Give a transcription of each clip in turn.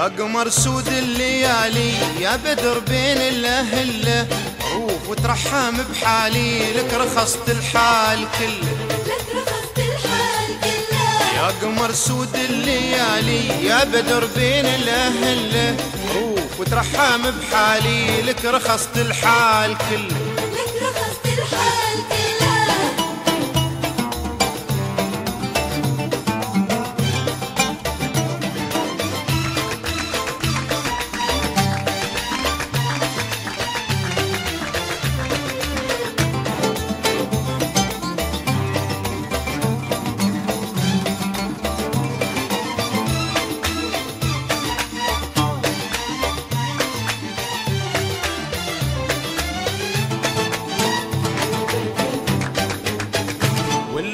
يا قمر سود الليالي يا بدر بين الاهله روف وترحم بحالي لك رخصت الحال كله. لك رخصت الحال كله. يا قمر سود الليالي يا بدر بين الاهله روف وترحم بحالي لك رخصت الحال كله.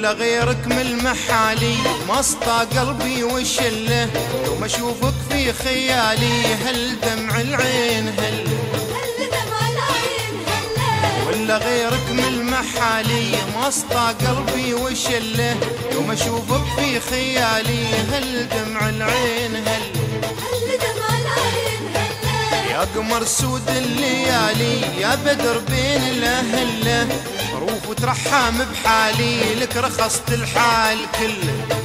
ولا غيرك من المحالي. مسطى قلبي وشله يوم أشوفك في خيالي هل دمع العين هل؟ هل ولا غيرك من المحالي. مسطى قلبي وشله يوم أشوفك في خيالي هل دمع العين هل؟ هل دمع العين هلا يا قمر سود الليالي يا بدر بين الاهله وترحم بحالي لك رخصت الحال كله.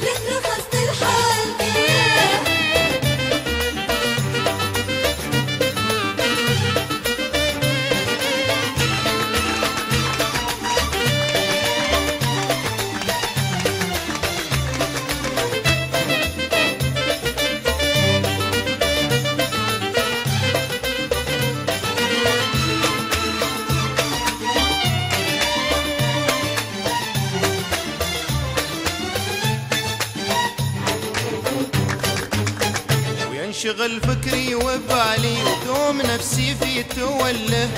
وينشغل فكري وبالي ودوم نفسي في توله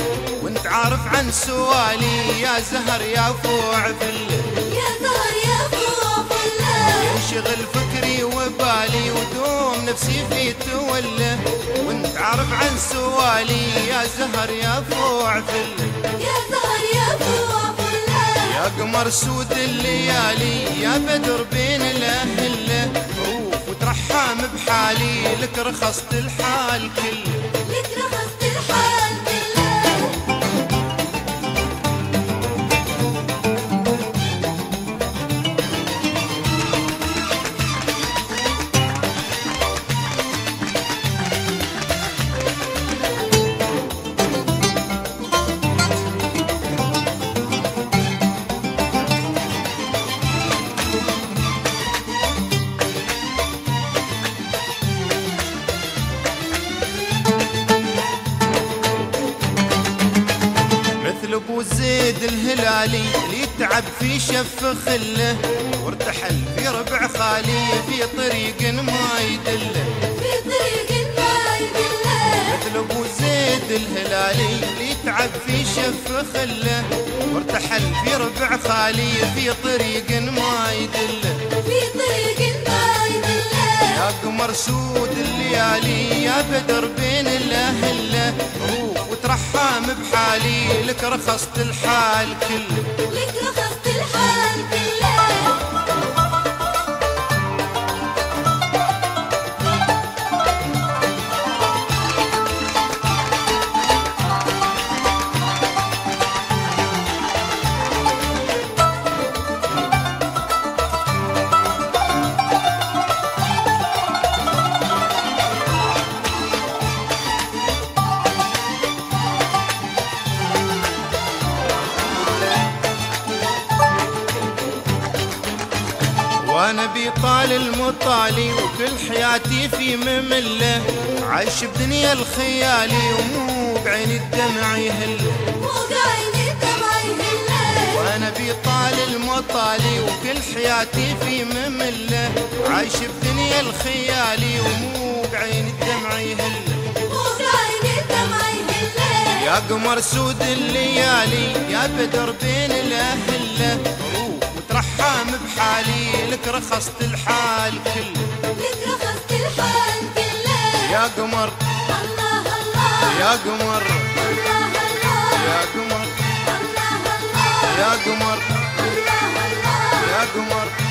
وانت عارف عن سوالي. يا زهر يا فوع فله يا زهر يا فوق الله ينشغل فكري وبالي ودوم نفسي في توله وانت عارف عن سوالي. يا زهر يا فوع فله يا زهر يا فوق الله يا قمر سود الليالي يا بدر بين رخصت الحال كله. مثل ابو زيد الهلالي اللي تعب في شف خله. وارتحل في ربع خالي في طريق ما يدله. في طريق ما يدله. مثل أبو زيد الهلالي اللي تعب في شف خله. وارتحل في ربع خالي في طريق ما يدله. في طريق ما يدله. يا قمر سود الليالي يا بدر بين الاهله بحالي لك رخصت الحال كله. لك رخصت وأنا بطال المطالي وكل حياتي في مملة عايش بدنيا الخيالي ومو بعين الدمع يهله وقايل الدمع يهله وأنا بطال المطالي وكل حياتي في مملة عايش بدنيا الخيالي ومو بعين الدمع يهله يا قمر سود الليالي يا بدر بين الاهله بحالي لك رخصت الحال كله. لك رخصت الحال كله. يا قمر. الله الله. يا قمر. الله الله. يا قمر. الله الله. يا قمر. الله الله. يا قمر.